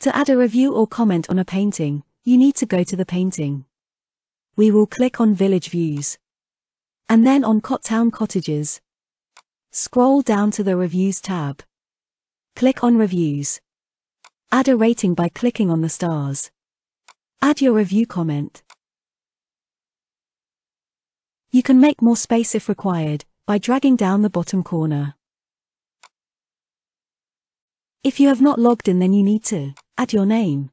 To add a review or comment on a painting, you need to go to the painting. We will click on Village Views. And then on Cottown Cottages. Scroll down to the Reviews tab. Click on Reviews. Add a rating by clicking on the stars. Add your review comment. You can make more space if required, by dragging down the bottom corner. If you have not logged in then you need to add your name.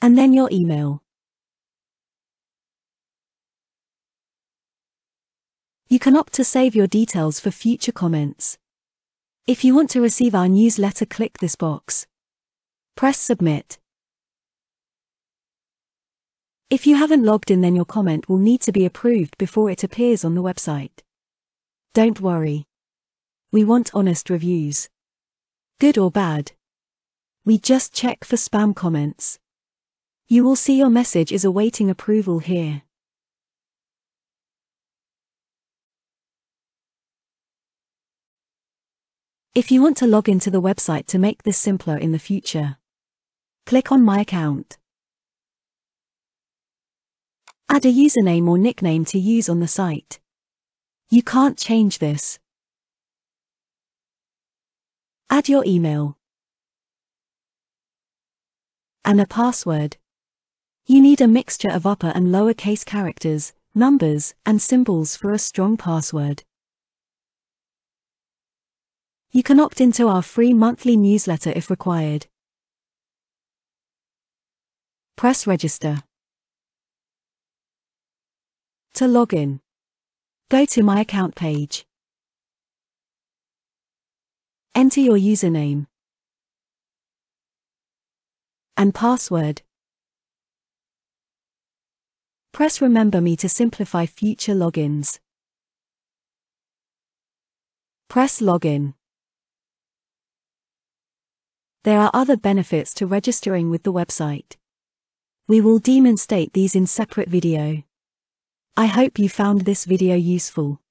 And then your email. You can opt to save your details for future comments. If you want to receive our newsletter click this box. Press submit. If you haven't logged in then your comment will need to be approved before it appears on the website. Don't worry. We want honest reviews. Good or bad. We just check for spam comments. You will see your message is awaiting approval here. If you want to log into the website to make this simpler in the future, click on My Account. Add a username or nickname to use on the site. You can't change this. Add your email and a password. You need a mixture of upper and lowercase characters, numbers, and symbols for a strong password. You can opt into our free monthly newsletter if required. Press register. To log in, go to My Account page. Enter your username and password. Press Remember Me to simplify future logins. Press Login. There are other benefits to registering with the website. We will demonstrate these in separate video. I hope you found this video useful.